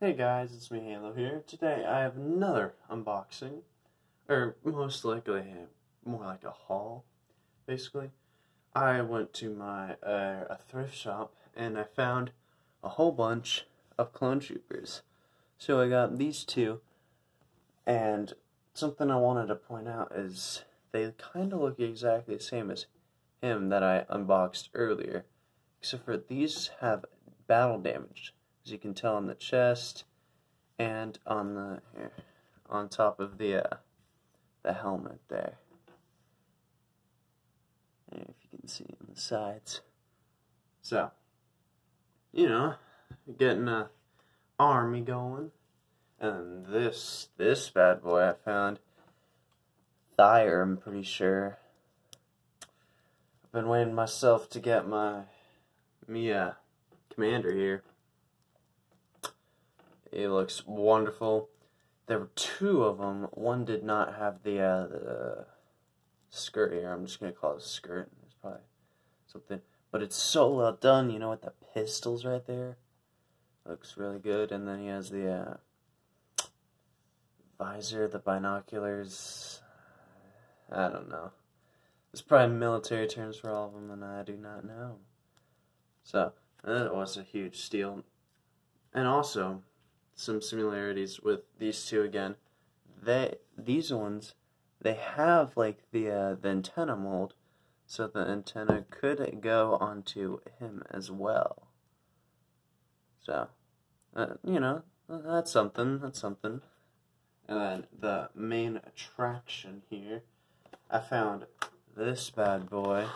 Hey guys, it's me Halo here. Today I have another unboxing, or most likely more like a haul, basically. I went to my uh, a thrift shop and I found a whole bunch of clone troopers. So I got these two, and something I wanted to point out is they kind of look exactly the same as him that I unboxed earlier, except for these have battle damage as you can tell on the chest and on the here, on top of the uh, the helmet there. If you can see on the sides. So, you know, getting a army going. And this this bad boy I found Thire, I'm pretty sure. I've been waiting myself to get my me uh, commander here. It looks wonderful. There were two of them. One did not have the, uh, the skirt here. I'm just going to call it a skirt. It's probably something. But it's so well done, you know, what? the pistols right there. Looks really good. And then he has the uh, visor, the binoculars. I don't know. There's probably military terms for all of them, and I do not know. So, that was a huge steal. And also, some similarities with these two again. They these ones they have like the uh, the antenna mold, so the antenna could go onto him as well. So, uh, you know, that's something. That's something. And then the main attraction here, I found this bad boy.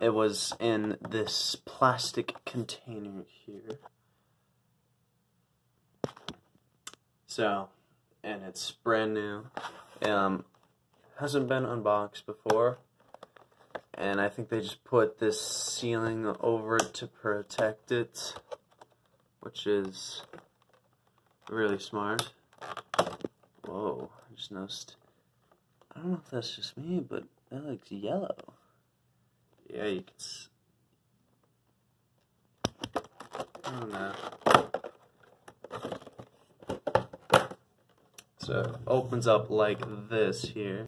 It was in this plastic container here. So, and it's brand new. Um, hasn't been unboxed before. And I think they just put this sealing over it to protect it, which is really smart. Whoa, I just noticed. I don't know if that's just me, but that looks yellow. Yeah, you can. I don't know. So opens up like this here.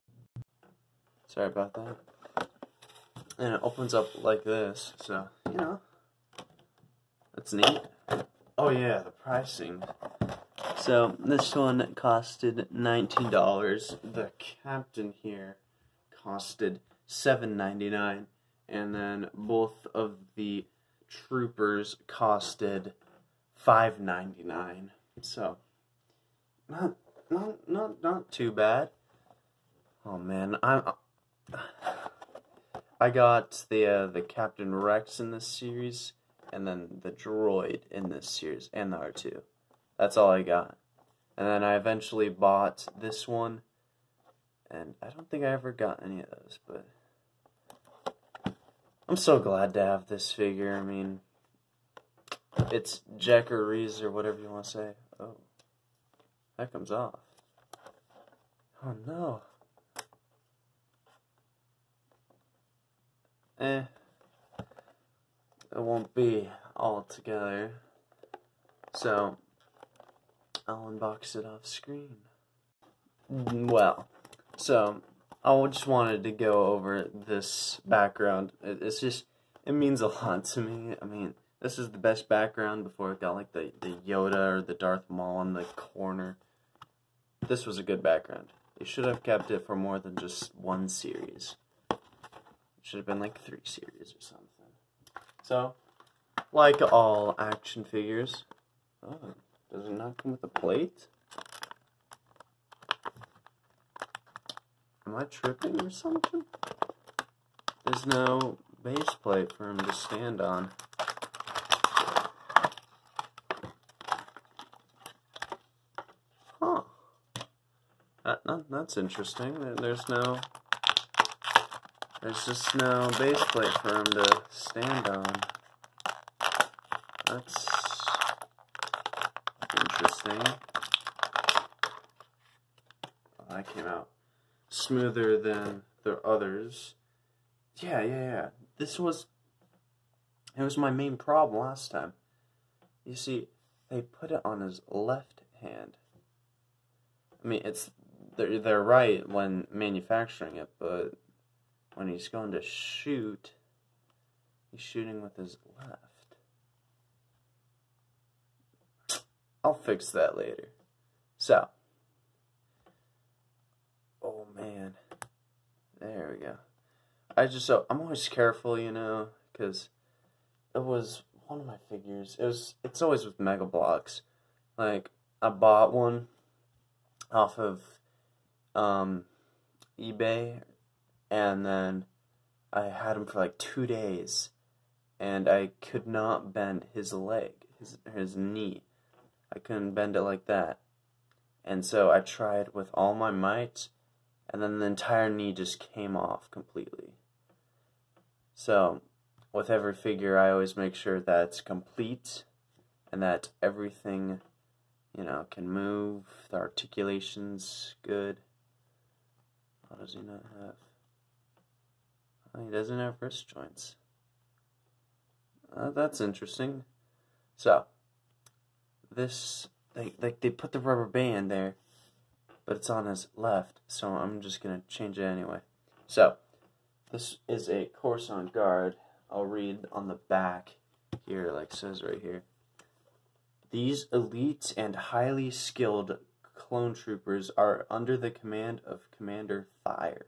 Sorry about that. And it opens up like this. So, you know, that's neat. Oh yeah, the pricing. So this one costed $19. The captain here costed $7.99. And then both of the troopers costed $5.99. So, not not not not too bad. Oh man, I'm. I got the uh, the Captain Rex in this series, and then the droid in this series, and the R two. That's all I got. And then I eventually bought this one, and I don't think I ever got any of those, but I'm so glad to have this figure. I mean, it's Jack or Reese or whatever you want to say. Oh. That comes off. Oh no. Eh. It won't be all together. So, I'll unbox it off screen. Well, so, I just wanted to go over this background. It's just, it means a lot to me. I mean, this is the best background before it got like the, the Yoda or the Darth Maul in the corner. This was a good background. They should have kept it for more than just one series. It should have been like three series or something. So, like all action figures, oh, does it not come with a plate? Am I tripping or something? There's no base plate for him to stand on. That, that, that's interesting. There, there's no... There's just no base plate for him to stand on. That's interesting. Well, that came out smoother than the others. Yeah, yeah, yeah. This was... It was my main problem last time. You see, they put it on his left hand. I mean, it's they're they're right when manufacturing it, but when he's going to shoot, he's shooting with his left. I'll fix that later. So, oh man, there we go. I just so I'm always careful, you know, because it was one of my figures. It was it's always with Mega Bloks. Like I bought one off of um, eBay, and then I had him for like two days, and I could not bend his leg, his his knee. I couldn't bend it like that, and so I tried with all my might, and then the entire knee just came off completely. So, with every figure, I always make sure that it's complete, and that everything, you know, can move. The articulation's good. What does he not have? Oh, he doesn't have wrist joints. Uh, that's interesting. So, this, they, they, they put the rubber band there, but it's on his left, so I'm just to change it anyway. So, this is a Coruscant Guard. I'll read on the back here, like says right here. These elite and highly skilled clone troopers are under the command of Commander Thire.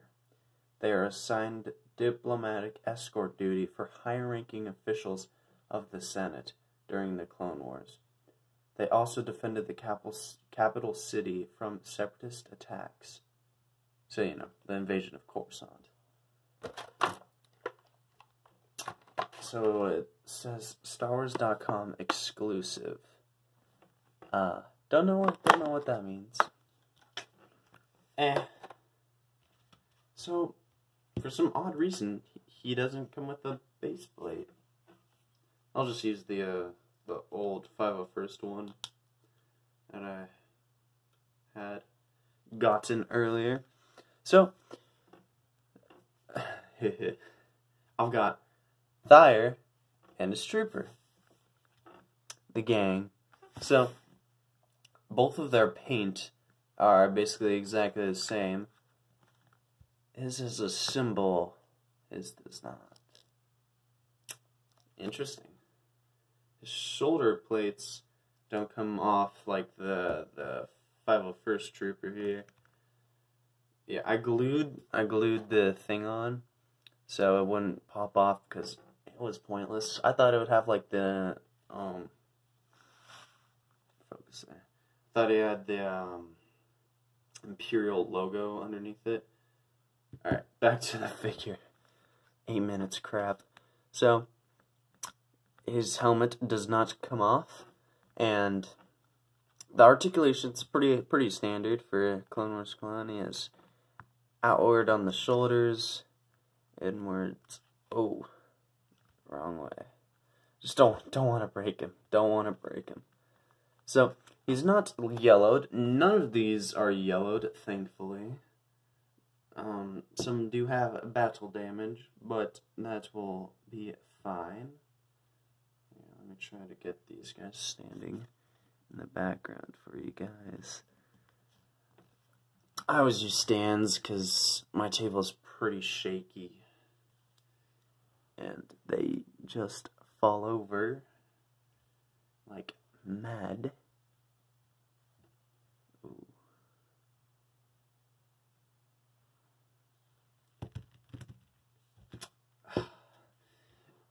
They are assigned diplomatic escort duty for high ranking officials of the Senate during the Clone Wars. They also defended the capital, capital city from separatist attacks. So, you know, the invasion of Coruscant. So it says StarWars.com exclusive. Uh, don't know what don't know what that means. Eh. So, for some odd reason, he doesn't come with a base plate. I'll just use the uh, the old 501st one that I had gotten earlier. So, I've got Thire and his trooper, the gang. So, both of their paint are basically exactly the same. His is a symbol, his does not. Interesting. His shoulder plates don't come off like the the 501st trooper here. Yeah, I glued I glued the thing on so it wouldn't pop off because it was pointless. I thought it would have like the um focus there. Thought it had the um imperial logo underneath it. All right, back to the figure. Eight minutes crap. So his helmet does not come off, and the articulation's pretty pretty standard for Clone Wars clone. He has outward on the shoulders, inwards. Oh, wrong way. Just don't don't want to break him. Don't want to break him. So he's not yellowed. None of these are yellowed, thankfully. Um, some do have battle damage, but that will be fine. Yeah, let me try to get these guys standing in the background for you guys. I always use stands because my table is pretty shaky and they just fall over like mad.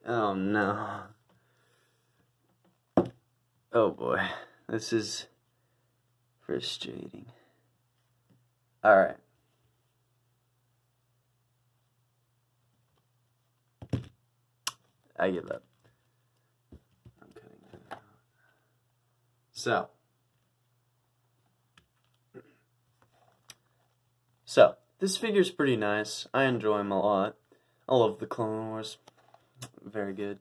Oh no. Oh boy, this is frustrating. Alright. I give up. I'm cutting that out. So. So, this figure's pretty nice. I enjoy him a lot. I love the Clone Wars. Very good.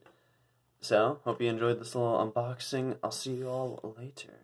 So, hope you enjoyed this little unboxing. I'll see you all later.